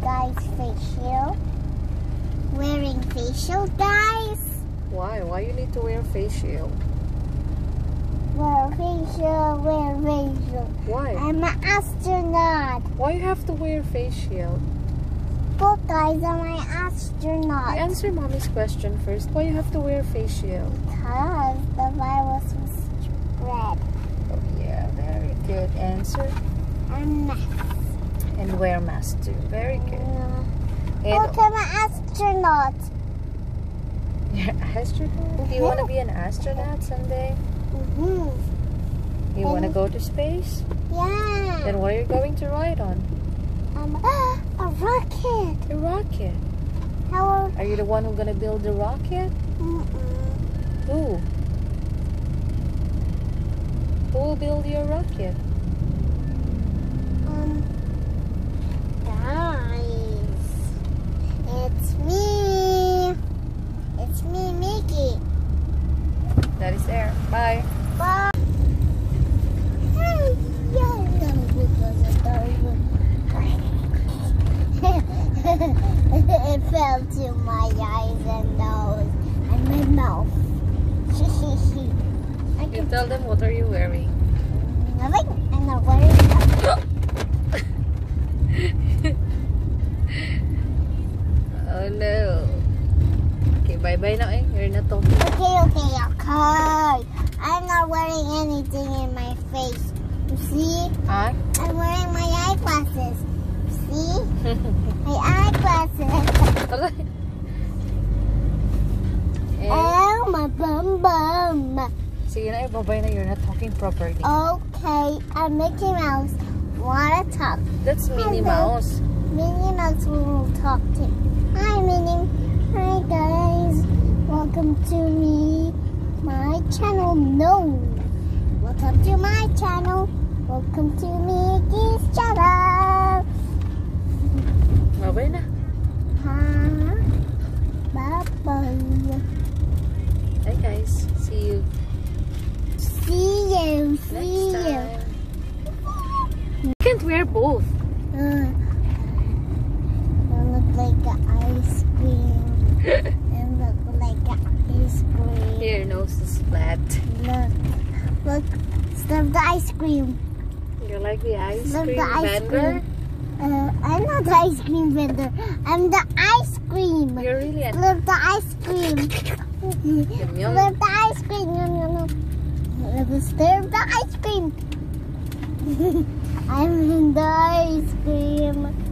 guys facial. Wearing facial, guys. Why? Why you need to wear facial? Wear facial, wear facial. Why? I'm an astronaut. Why you have to wear facial? Both guys, are my astronaut. You answer mommy's question first. Why you have to wear facial? Because the virus was spread. Oh yeah, very good answer. I'm an and wear mask too. Very good. Look, And I'm an astronaut. you're an astronaut? Do you want to be an astronaut someday? Mm-hmm. You want to go to space? Yeah. Then what are you going to ride on? Um, a rocket. A rocket. How? Are you the one who's gonna build the rocket? Mm-mm. Who? Who will build your rocket? Um, guys, it's me. It's me, Miggy. That is there. Bye. Bye. Hey, it fell to my eyes and nose and my mouth. I You can tell them what are you wearing. nothing. I'm not wearing that. Oh no. Okay, bye bye now eh. You're not talking. Okay, okay, okay. I'm not wearing anything in my face. You see? Huh? I'm wearing my eyeglasses. See? My eyeglasses. Eh, Oh, my bum bum. na eh. Bye bye na. You're not talking properly. Okay, I'm Mickey Mouse. Wanna talk? That's Minnie Hello. Mouse. Minnie Mouse will talk to. Hi, Minnie. Hi, guys. Welcome to me, my channel. No. Welcome to my channel. Welcome You. See you. You can't wear both. Uh, I look like an ice cream. I look like an ice cream. Your nose is flat. Look, look, serve the ice cream. You like the ice Serve cream the ice vendor? cream. Uh, I'm not the ice cream vendor. I'm the ice cream. You're really an Serve the ice cream. Yum, the ice cream. Yum, yum, yum. Serve the ice cream. I'm in the ice cream.